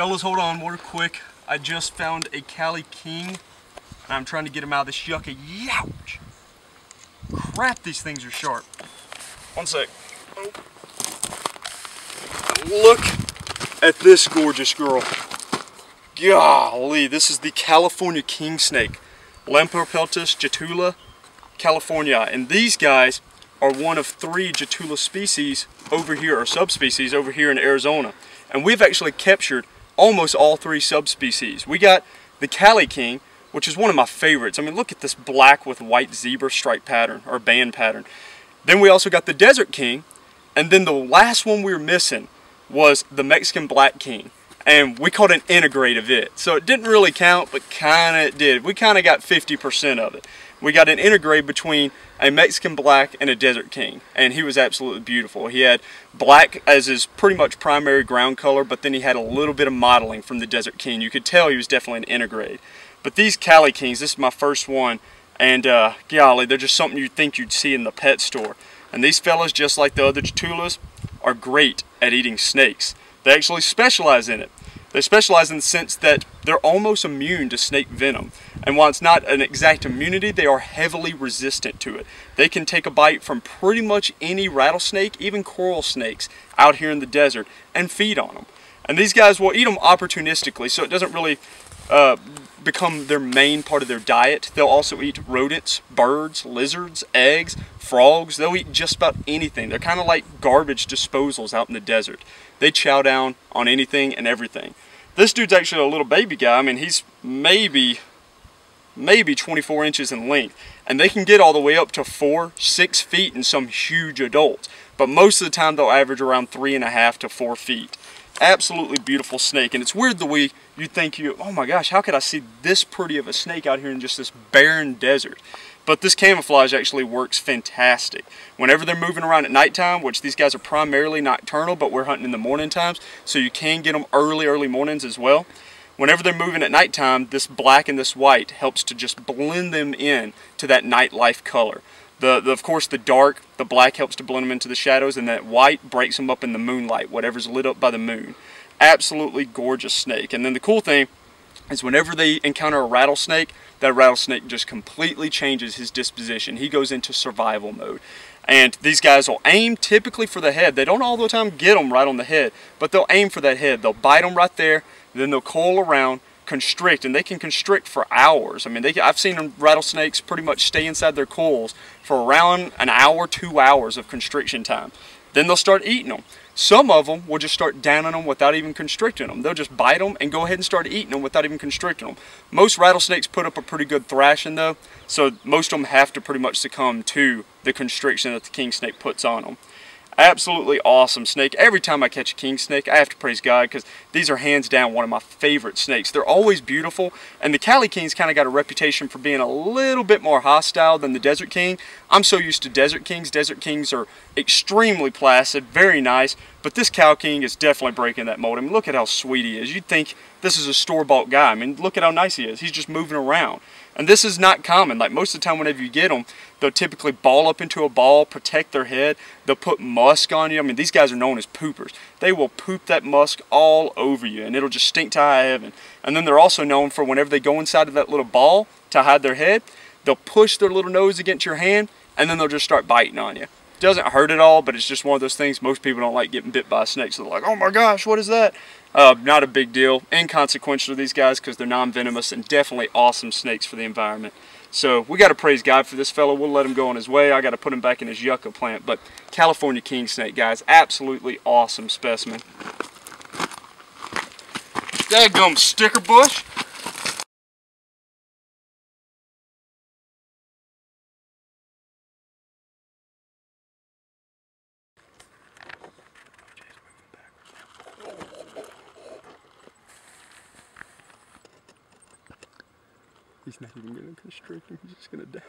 Fellas, hold on real quick. I just found a Cali King, and I'm trying to get him out of this yucca. Youch! Crap, these things are sharp. One sec. Look at this gorgeous girl. Golly, this is the California king snake. Lampropeltis getula california. And these guys are one of three getula species over here, or subspecies over here in Arizona. And we've actually captured almost all three subspecies. We got the Cali King, which is one of my favorites. I mean, look at this black with white zebra stripe pattern, or band pattern. Then we also got the Desert King, and then the last one we were missing was the Mexican Black King. And we called an intergrade of it. So it didn't really count, but kind of did. We kind of got 50% of it. We got an intergrade between a Mexican Black and a Desert King. And he was absolutely beautiful. He had black as his pretty much primary ground color, but then he had a little bit of mottling from the Desert King. You could tell he was definitely an intergrade. But these Cali Kings, this is my first one, and uh, golly, they're just something you'd think you'd see in the pet store. And these fellas, just like the other Getulas, are great at eating snakes. They actually specialize in it. They specialize in the sense that they're almost immune to snake venom. And while it's not an exact immunity, they are heavily resistant to it. They can take a bite from pretty much any rattlesnake, even coral snakes, out here in the desert and feed on them. And these guys will eat them opportunistically, so it doesn't really uh, become their main part of their diet. They'll also eat rodents, birds, lizards, eggs, frogs. They'll eat just about anything. They're kind of like garbage disposals out in the desert. They chow down on anything and everything. This dude's actually a little baby guy. I mean, he's maybe, maybe 24 inches in length. And they can get all the way up to four, six feet in some huge adults. But most of the time they'll average around three and a half to four feet. Absolutely beautiful snake. And it's weird the way you think you, oh my gosh, how could I see this pretty of a snake out here in just this barren desert? But this camouflage actually works fantastic. Whenever they're moving around at nighttime, which these guys are primarily nocturnal, but we're hunting in the morning times, so you can get them early, early mornings as well. Whenever they're moving at nighttime, this black and this white helps to just blend them in to that nightlife color. The, the, of course, the dark, the black helps to blend them into the shadows, and that white breaks them up in the moonlight, whatever's lit up by the moon absolutely gorgeous snake. And then the cool thing is whenever they encounter a rattlesnake, that rattlesnake just completely changes his disposition. He goes into survival mode. And these guys will aim typically for the head. They don't all the time get them right on the head, but they'll aim for that head. They'll bite them right there, then they'll coil around, constrict, and they can constrict for hours. I mean, they, I've seen rattlesnakes pretty much stay inside their coils for around an hour, two hours of constriction time. Then they'll start eating them. Some of them will just start downing them without even constricting them. They'll just bite them and go ahead and start eating them without even constricting them. Most rattlesnakes put up a pretty good thrashing though, so most of them have to pretty much succumb to the constriction that the king snake puts on them. Absolutely awesome snake. Every time I catch a king snake, I have to praise God because these are hands down one of my favorite snakes. They're always beautiful, and the Cali King's kind of got a reputation for being a little bit more hostile than the Desert King. I'm so used to Desert Kings. Desert Kings are extremely placid, very nice, but this Cal King is definitely breaking that mold. I mean, look at how sweet he is. You'd think this is a store-bought guy. I mean, look at how nice he is. He's just moving around. And this is not common. Like most of the time whenever you get them, they'll typically ball up into a ball, protect their head. They'll put musk on you. I mean, these guys are known as poopers. They will poop that musk all over you and it'll just stink to high heaven. And then they're also known for whenever they go inside of that little ball to hide their head, they'll push their little nose against your hand and then they'll just start biting on you. It doesn't hurt at all, but it's just one of those things most people don't like getting bit by a snake. So they're like, oh my gosh, what is that? Uh, not a big deal. Inconsequential to these guys because they're non-venomous and definitely awesome snakes for the environment. So we got to praise God for this fellow. We'll let him go on his way. I got to put him back in his yucca plant. But California king snake, guys, absolutely awesome specimen. Daggum sticker bush. He's not even to constrict him, he's just to down